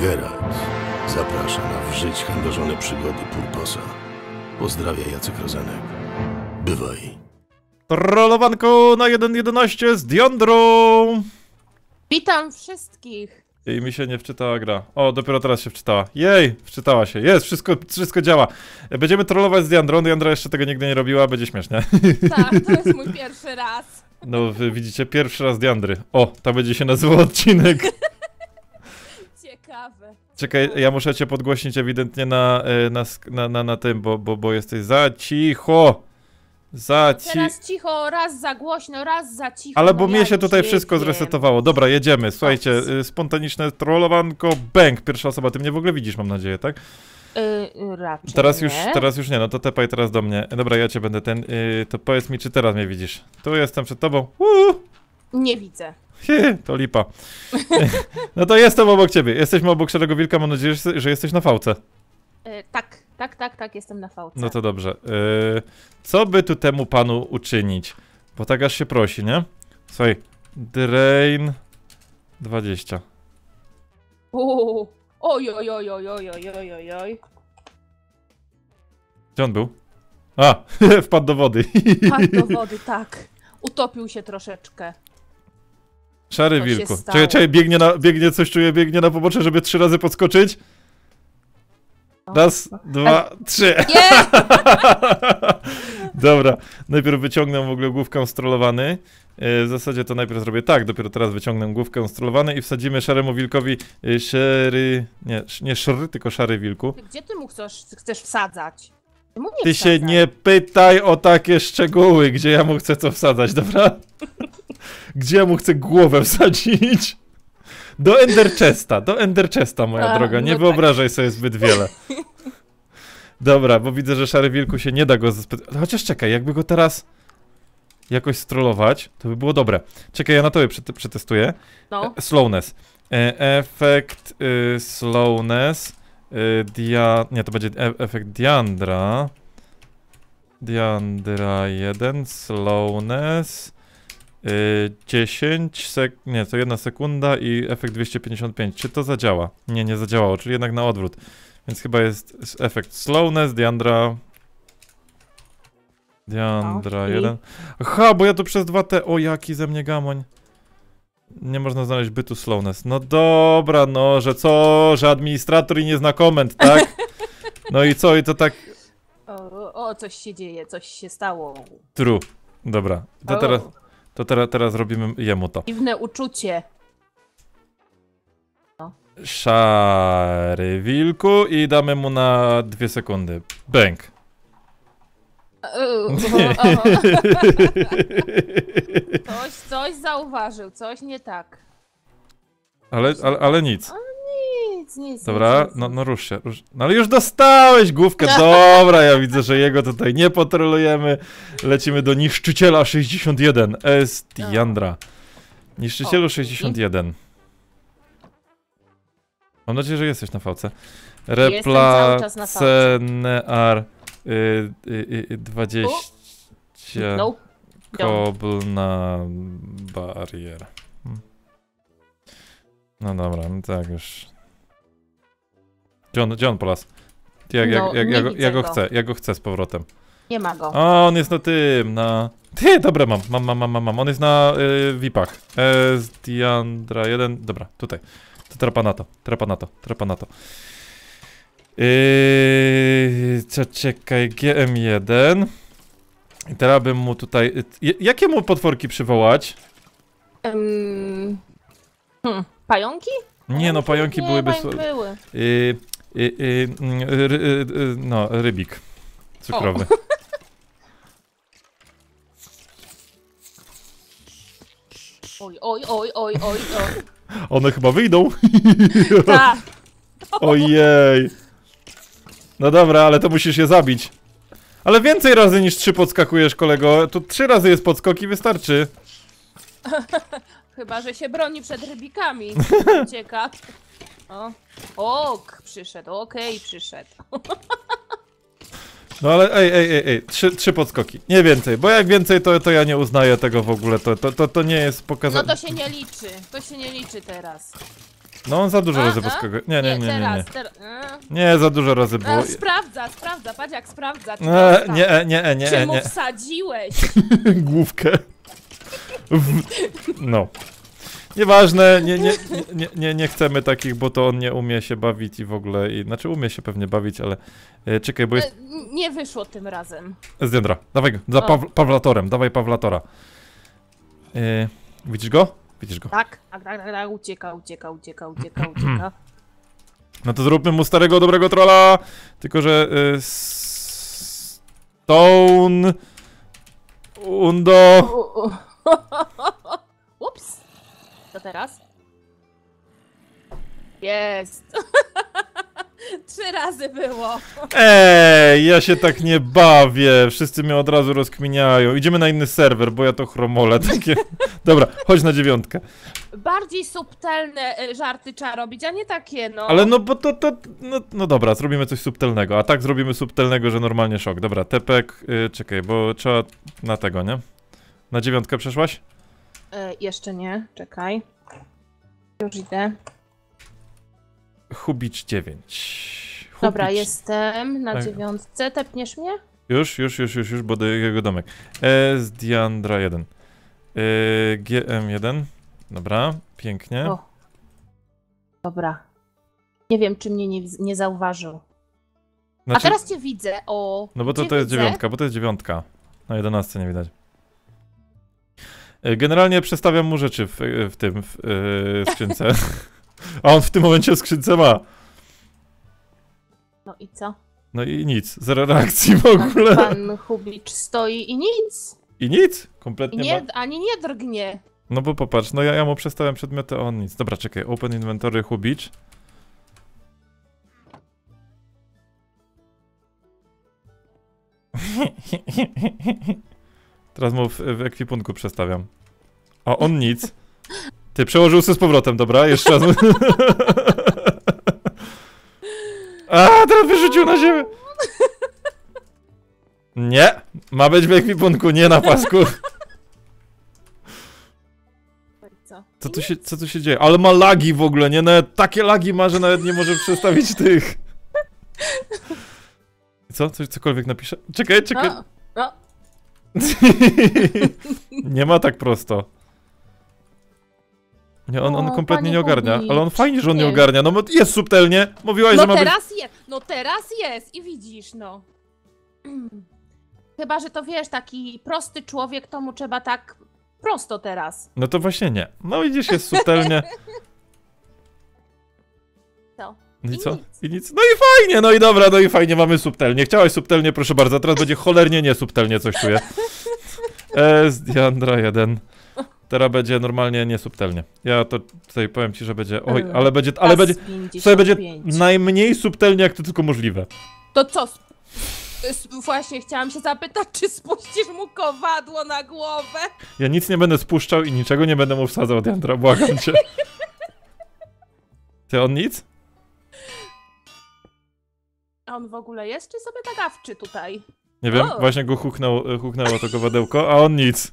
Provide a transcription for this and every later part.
Geralt zaprasza na w żyć chędożone przygody Purposa. Pozdrawia Jacek Rozenek. Bywaj. Trollowanko na 1.11 z Diandrą! Witam wszystkich. I mi się nie wczytała gra. O, dopiero teraz się wczytała. Jej, wczytała się. Jest, wszystko, wszystko działa. Będziemy trollować z Diandrą. Diandra jeszcze tego nigdy nie robiła, będzie śmiesznie. Tak, to jest mój pierwszy raz. No, wy widzicie, pierwszy raz Diandry. O, to będzie się nazywał odcinek. Ciekawe. Czekaj, ja muszę cię podgłośnić ewidentnie na, e, na, na, na, na tym, bo, bo, bo jesteś za cicho. Za cicho. Teraz cicho, raz za głośno, raz za cicho. Ale no bo ja mnie się tutaj wszystko zresetowało. Dobra, jedziemy. Słuchajcie, y, spontaniczne trollowanko, bang, pierwsza osoba. Ty mnie w ogóle widzisz, mam nadzieję, tak? Y, y, raczej Teraz już, nie. teraz już nie, no to tepaj teraz do mnie. Dobra, ja cię będę ten, y, to powiedz mi, czy teraz mnie widzisz. Tu jestem przed tobą. Uuu, Nie widzę. to lipa. no to jestem obok ciebie. Jesteśmy obok Szarego Wilka, mam nadzieję, że- jesteś na fałce. Y, tak, tak, tak, tak, jestem na fałce. No to dobrze. Y, co by tu temu panu uczynić? Bo tak aż się prosi, nie? Słuchaj, drain 20. Uuu. Oj, oj, oj, oj, oj, oj, oj, oj. Gdzie on był? A, wpadł do wody. Padł do wody, tak. Utopił się troszeczkę. Szary się wilku. Czekaj, czekaj, biegnie na, biegnie coś czuję, biegnie na pobocze, żeby trzy razy podskoczyć. No. Raz, dwa, trzy. Nie! Dobra, najpierw wyciągnę w ogóle główkę strolowany. E, W zasadzie to najpierw zrobię tak, dopiero teraz wyciągnę główkę strolowany i wsadzimy szaremu wilkowi e, szary... Nie, nie szry, tylko szary wilku. Gdzie ty mu chcesz, chcesz wsadzać? Ty Ty się wsadzaj. nie pytaj o takie szczegóły, gdzie ja mu chcę co wsadzać, dobra? Gdzie ja mu chcę głowę wsadzić? Do Enderchesta, do Enderchesta, moja A, droga, nie no tak. wyobrażaj sobie zbyt wiele. Dobra, bo widzę, że Szary Wilku się nie da go... Chociaż czekaj, jakby go teraz jakoś strollować, to by było dobre. Czekaj, ja na tobie przete- przetestuję. No. E, Slowness. E, efekt y, slowness. Y, dia... Nie, to będzie e efekt Diandra. Diandra 1. Slowness. Y, 10 sek... Nie, to jedna sekunda i efekt 255. Czy to zadziała? Nie, nie zadziałało, czyli jednak na odwrót. Więc chyba jest efekt slowness, Diandra... Diandra Okej. 1. Aha, bo ja tu przez 2T... O, jaki ze mnie gamoń. Nie można znaleźć bytu slowness. No dobra, no, że co, że administrator i nie zna komend, tak? No i co, i to tak... O, o, coś się dzieje, coś się stało. True. Dobra, to teraz, to teraz, teraz robimy jemu to. Dziwne uczucie. Szary wilku i damy mu na dwie sekundy. Bęk. Coś, coś zauważył, coś nie tak. ale, ale, ale nic. Nic, nic. Dobra, nic, nic, no, no rusz się. Rusz. No ale już dostałeś główkę. Dobra, ja widzę, że jego tutaj nie potrolujemy. Lecimy do niszczyciela 61. S. Diandra. Niszczycielu O, 61. Mam nadzieję, że jesteś na fałce. Fałce. Replacenear y, y, y, 20 No, kobl na barier. Hmm. No dobra, no tak już. Gdzie on, gdzie on jak, No, nie jak, widzę ja go go. chcę, ja go chcę z powrotem. nie ma go. A, on jest na tym, na... Ty, dobra, mam, mam, mam, mam, mam. On jest na y, VIP-ach. S, Diandra 1, dobra, tutaj. To trapa na to, trapa na to, trapa na to. Yy, co, czekaj, GM1. I teraz bym mu tutaj... y, jakie mu potworki przywołać? Ym, hmm, pająki? Nie no, pająki nie, byłyby... pająki sło- były. Y, y, y, ry, y, y, no, rybik. Cukrowy. Oj, oj, oj, oj, oj, oj. One chyba wyjdą. Tak, Ojej. No dobra, ale to musisz je zabić. Ale więcej razy niż trzy podskakujesz, kolego. Tu trzy razy jest podskok i wystarczy. chyba, że się broni przed rybikami. Ucieka. O, ok, przyszedł, okej, przyszedł. No ale ej, ej, ej, ej. Trzy, trzy podskoki. Nie więcej, bo jak więcej, to, to ja nie uznaję tego w ogóle. To, to, to, to nie jest No pokazane. to się nie liczy, to się nie liczy teraz. No on za dużo razy a? Nie, nie, nie, nie, nie. teraz, teraz. Nie, za dużo razy było. A, sprawdza, sprawdza, patrz jak sprawdza. Czy E, nie, e, nie, e, nie, Czy e, mu nie. wsadziłeś? Główkę. W... No. Nieważne, nie, nie, nie, nie, nie chcemy takich, bo to on nie umie się bawić i w ogóle, i, znaczy umie się pewnie bawić, ale e, czekaj, bo jest Nie wyszło tym razem. z Dendra. Dawaj go, za. Paw Pawlatorem, dawaj Pawlatora. E, widzisz go? Widzisz go. Tak, tak, tak, tak, tak, ucieka, ucieka, ucieka, ucieka, ucieka. No to zróbmy mu starego, dobrego trolla, tylko że e, Stone Undo U, u. Co teraz? Jest. Trzy razy było. Ej, ja się tak nie bawię. Wszyscy mnie od razu rozkminiają. Idziemy na inny serwer, bo ja to chromole takie. Dobra, chodź na dziewiątkę. Bardziej subtelne e, żarty trzeba robić, a nie takie, no. Ale no bo to, to no, no dobra, zrobimy coś subtelnego. A tak zrobimy subtelnego, że normalnie szok. Dobra, tepek, y, czekaj, bo trzeba na tego, nie? Na dziewiątkę przeszłaś? E, jeszcze nie, czekaj. Już idę. Hubicz 9. Hubicz. Dobra, jestem na Tak. dziewiątce. Tepniesz mnie? Już, już, już, już, już, bo do jego domek. E, z Diandra 1. E, GM1. Dobra, pięknie. O. Dobra. Nie wiem, czy mnie nie, nie zauważył. Znaczy- A teraz cię widzę, o. No bo to, to jest widzę. dziewiątka, bo to jest dziewiątka. Na jedenastce nie widać. E, Generalnie przestawiam mu rzeczy w, w tym, w e, skrzynce. A on w tym momencie w skrzynce ma. No i co? No i nic, zero reakcji w ogóle. Pan Hubicz stoi i nic. I nic, I kompletnie nie, ma. ani nie drgnie. No bo popatrz, no ja, ja mu przestawiam przedmioty, a on nic. Dobra, czekaj, open inventory Hubicz. Teraz mu w, w ekwipunku przestawiam. A on nic. Ty przełożył się z powrotem, dobra? Jeszcze raz. A, teraz wyrzucił na ziemię. Nie, ma być w ekwipunku, nie na pasku. Co? Co tu, się, co tu się dzieje? Ale ma lagi w ogóle, nie? Nawet takie lagi ma, że nawet nie może przestawić tych. Co? Coś cokolwiek napisze? Czekaj, czekaj. No, no. nie ma tak prosto. Nie, on, on O, kompletnie nie ogarnia. Ale on fajnie, że on nie Nie. ogarnia. No bo jest subtelnie. Mówiłaś, no że ma być... teraz jest, no teraz jest i widzisz, no. Chyba, że to wiesz, taki prosty człowiek, to mu trzeba tak prosto teraz. No to właśnie nie. No widzisz, jest subtelnie. I I co? nic. I nic. No i fajnie, no i dobra, no i fajnie, mamy subtelnie. Chciałaś subtelnie, proszę bardzo, teraz będzie cholernie niesubtelnie, coś czuję. E, z Diandra 1. Teraz będzie normalnie niesubtelnie. Ja to tutaj powiem ci, że będzie. Oj, Mm. ale będzie. Ale będzie. 55. Sobie będzie najmniej subtelnie, jak to tylko możliwe. To co? Właśnie chciałam się zapytać, czy spuścisz mu kowadło na głowę? Ja nic nie będę spuszczał i niczego nie będę mu wsadzał, Diandra, błagam cię. Ty on nic? A on w ogóle jest, czy sobie tak awczy tutaj? Nie wiem, O. właśnie go huknął, huknęło to kowadełko, a on nic.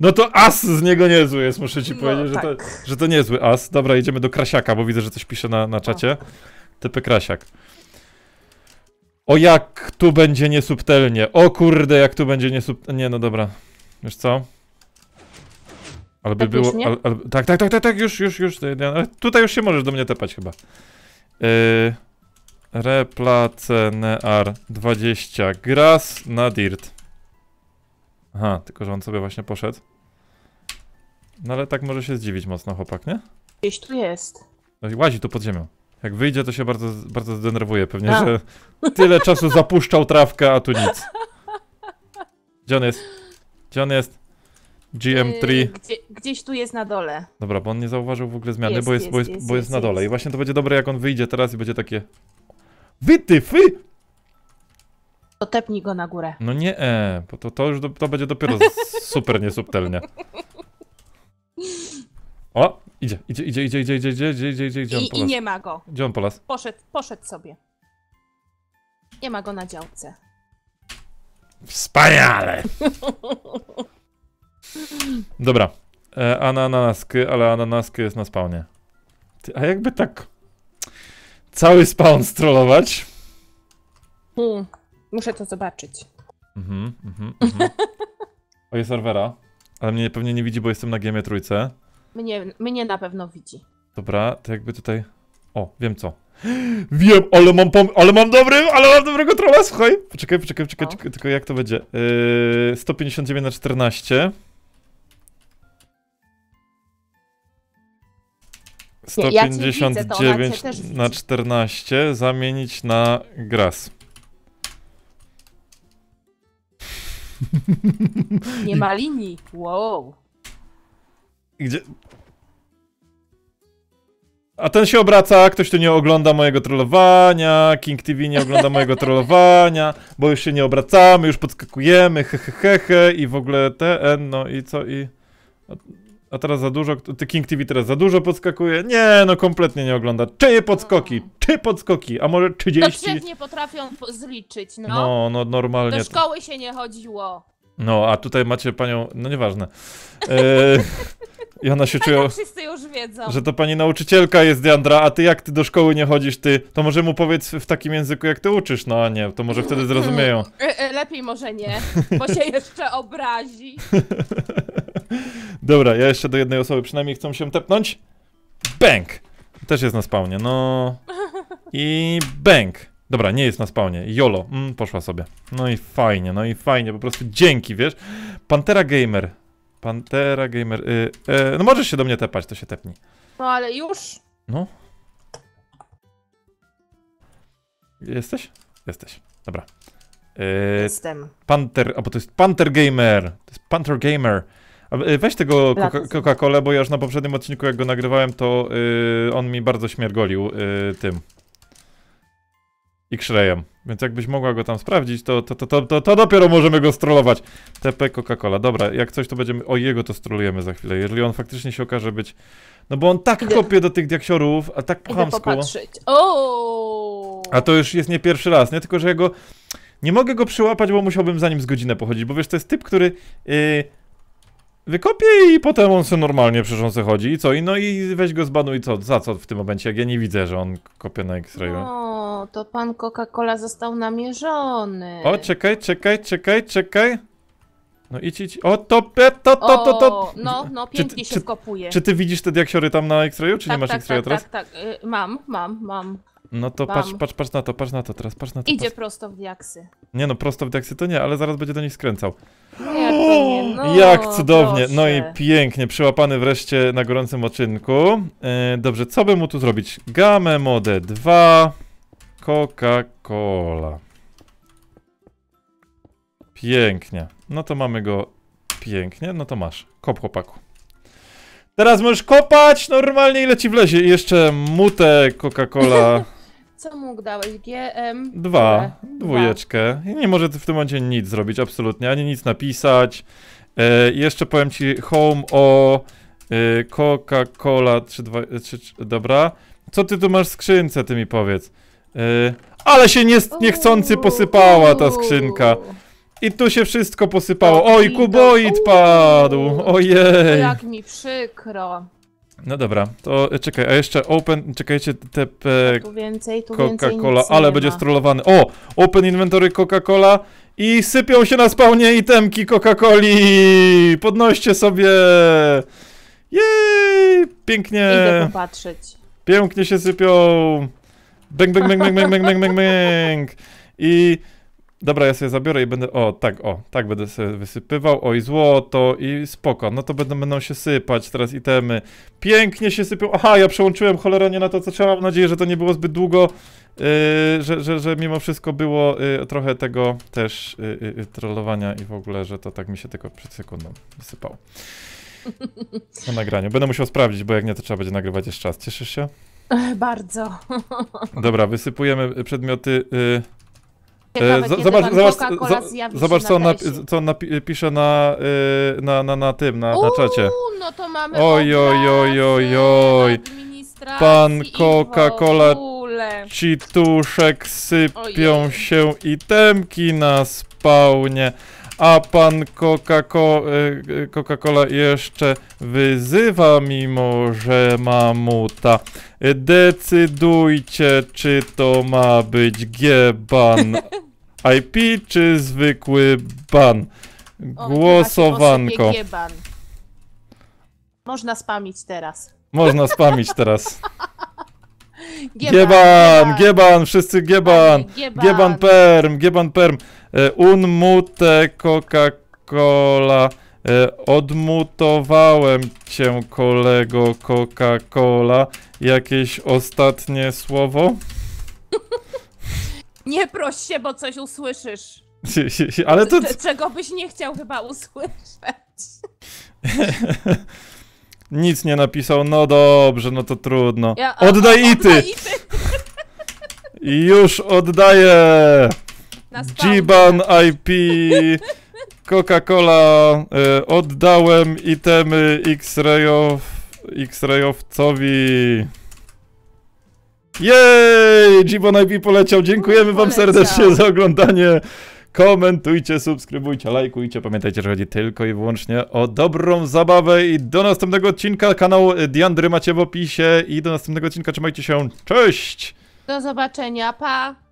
No to as z niego niezły jest, muszę ci No, powiedzieć, że, to, tak. że to niezły as. Dobra, idziemy do Krasiaka, bo widzę, że coś pisze na, na czacie. Typy Krasiak. O jak tu będzie niesubtelnie. O kurde, jak tu będzie niesubtelnie. Nie, no dobra. Wiesz co? Ale by Tak już, było... nie? Tak, tak, tak, tak, tak, już, już, już. Ale Tutaj już się możesz do mnie tepać chyba. Yy, Replacenear 20. Gras na dirt. Aha, tylko że on sobie właśnie poszedł. No ale tak może się zdziwić mocno chłopak, nie? Gdzieś tu jest. No łazi tu pod ziemią. Jak wyjdzie, to się bardzo, bardzo zdenerwuje pewnie, A. że tyle czasu zapuszczał trawkę, a tu nic. Gdzie on jest? Gdzie on jest? GM3. Yy, Gdzie, gdzieś tu jest na dole. Dobra, bo on nie zauważył w ogóle zmiany, Jest, bo, jest, jest, bo, jest, bo jest na dole. I właśnie to będzie dobre, jak on wyjdzie teraz i będzie takie... Wytyfy! To tepnij go na górę. No nie, e, bo to, to już do, to będzie dopiero super niesubtelnie. O, idzie, idzie, idzie, idzie, idzie, idzie, idzie, idzie, idzie, idzie, gdzie on I, nie ma go. Gdzie on polas? Poszedł, poszedł sobie. Nie ma go na działce. Wspaniale! Dobra. E, ananasky, ale ananasky jest na spawnie. Ty, a jakby tak cały spawn strollować? Hmm. Muszę to zobaczyć. Mhm, mhm, mhm. O, jest serwera, ale mnie pewnie nie widzi, bo jestem na GMie trójce. Mnie, mnie na pewno widzi. Dobra, to jakby tutaj... O, wiem co. Wiem, ale mam pom... ale mam dobry, ale mam dobrego trolla, słuchaj. Poczekaj, poczekaj, poczekaj, O. czekaj, tylko jak to będzie? Yy, 159 na 14. Nie, ja cię widzę, 159 na 14 zamienić na gras. Nie ma linii. Wow. Gdzie? A ten się obraca, ktoś tu nie ogląda mojego trollowania, King TV nie ogląda mojego trollowania, bo już się nie obracamy, już podskakujemy, he, he, he, he i w ogóle TN, no i co i... A, teraz za dużo, ty King TV teraz za dużo podskakuje? Nie, no kompletnie nie ogląda. Czyje podskoki? Czy podskoki? A może To 30? trzech nie potrafią po- zliczyć, no. No, no normalnie. Do to- szkoły się nie chodziło. No, a tutaj macie panią, no nieważne. E, I ona się czuje... Tak wszyscy już wiedzą. Że to pani nauczycielka jest Diandra, a ty jak ty do szkoły nie chodzisz, ty, to może mu powiedz w takim języku, jak ty uczysz, no a nie, to może wtedy zrozumieją. E, e, Lepiej może nie, bo się jeszcze obrazi. Dobra, ja jeszcze do jednej osoby przynajmniej chcą się tepnąć. Bang! Też jest na spawnie, no. I bang! Dobra, nie jest na spawnie. Jolo, mm, poszła sobie. No i fajnie, no i fajnie, po prostu dzięki, wiesz. Pantera Gamer. Pantera Gamer. Y, y, no możesz się do mnie tepać, to się tepnij. No ale już. No. Jesteś? Jesteś. Dobra. Yy, Jestem. Panther, a bo to jest Panther Gamer. To jest Panther Gamer. Weź tego Coca-Colę, bo ja już na poprzednim odcinku, jak go nagrywałem, to y, on mi bardzo śmiergolił y, tym. X-rayem. Więc jakbyś mogła go tam sprawdzić, to, to, to, to, to, dopiero możemy go strollować. TP Coca-Cola. Dobra, jak coś to będziemy... O, jego to strolujemy za chwilę. Jeżeli on faktycznie się okaże być... No bo on tak Idę. kopie do tych diaksiorów, a tak po chamsku. A to już jest nie pierwszy raz, nie? Tylko, że ja go... Nie mogę go przyłapać, bo musiałbym za nim z godzinę pochodzić, bo wiesz, to jest typ, który... Yy, wykopie i potem on sobie normalnie se chodzi i co? I no i weź go zbanuj, co? Za co w tym momencie, jak ja nie widzę, że on kopie na X-rayu. O, to pan Coca-Cola został namierzony. O, czekaj, czekaj, czekaj, czekaj. No idź, idź. O, to, pe- to, to, to, to. No, no, Czy- pięknie się czy- wkopuje. Czy ty widzisz te diaksiory tam na X-rayu, czy tak, nie masz tak, X-rayu tak, teraz? tak, tak, y, mam, mam, mam. No to patrz, patrz, patrz na to, patrz na to teraz, patrz na to. Idzie patrz. prosto w diaksy. Nie no, prosto w diaksy to nie, ale zaraz będzie do nich skręcał. Jak nie? No, Jak cudownie, no i proszę. pięknie, przyłapany wreszcie na gorącym odcinku. E, dobrze, co by mu tu zrobić? Gamę Mode 2, Coca-Cola. Pięknie, no to mamy go pięknie, no to masz, kop chłopaku. Teraz możesz kopać normalnie ile ci wlezie i jeszcze mutę Coca-Cola Co mógł dałeś? GM? Dwa, dwójeczkę. I nie może w tym momencie nic zrobić, absolutnie, ani nic napisać. E, jeszcze powiem ci home o e, Coca-Cola, czy dwa, e, czy, czy, dobra. Co ty tu masz w skrzynce, ty mi powiedz. E, ale się nie, niechcący posypała ta skrzynka. I tu się wszystko posypało. Oj, kuboid padł. Ojej. Jak mi przykro. No dobra, to e, czekaj, a jeszcze open, czekajcie, te e, tu Coca-Cola, ale będzie strollowany. O, open inventory Coca-Cola i sypią się na spawnie itemki Coca-Coli! Podnoście sobie! Jej! Pięknie! Idę popatrzeć. Pięknie się sypią! Bęk, bęk, bęk, bęk, bęk, bęk, bęk, bęk, I Dobra, ja sobie zabiorę i będę, o, tak, o, tak będę sobie wysypywał, oj, złoto i spoko, no to będą, będą się sypać teraz itemy, pięknie się sypią, aha, ja przełączyłem cholera nie na to, co trzeba, mam nadzieję, że to nie było zbyt długo, yy, że, że, że mimo wszystko było yy, trochę tego też yy, yy, trollowania i w ogóle, że to tak mi się tylko przed sekundą wysypało. Na nagraniu. Będę musiał sprawdzić, bo jak nie, to trzeba będzie nagrywać jeszcze raz. Cieszysz się? Bardzo. Dobra, wysypujemy przedmioty. Yy, Ciekawe, z- zobacz, zobacz, zobacz co on, napi- co on napi- pisze na, y, na, na, na tym, na, na Uuu, czacie. no to mamy Oj, oj, oj, oj, oj. Pan Coca-Cola. Ci tuszek sypią Ojej. się itemki na spawnie. a pan Coca-Co- y, Coca-Cola jeszcze wyzywa, mimo że mamuta. Y, Decydujcie, czy to ma być G-ban IP, czy zwykły ban. Głosowanko. Można spamić teraz. Można spamić teraz. Gieban, Gieban, wszyscy Gieban. Gieban. Gieban perm, Gieban perm. E, Unmute Coca-Cola. E, Odmutowałem cię, kolego Coca-Cola. Jakieś ostatnie słowo? Nie proś się, bo coś usłyszysz. Ale to... Czego byś nie chciał chyba usłyszeć. Nic nie napisał. No dobrze, no to trudno. Ja- o- Oddaj o- i ty! Oddaj już oddaję! Giban IP Coca-Cola e, oddałem itemy X-Rayow X-Rayowcowi Jej! Giban IP poleciał, dziękujemy wam serdecznie za oglądanie Komentujcie, subskrybujcie, lajkujcie. Pamiętajcie, że chodzi tylko i wyłącznie o dobrą zabawę. I do następnego odcinka. Kanał Diandry macie w opisie. I do następnego odcinka. Trzymajcie się. Cześć! Do zobaczenia, pa!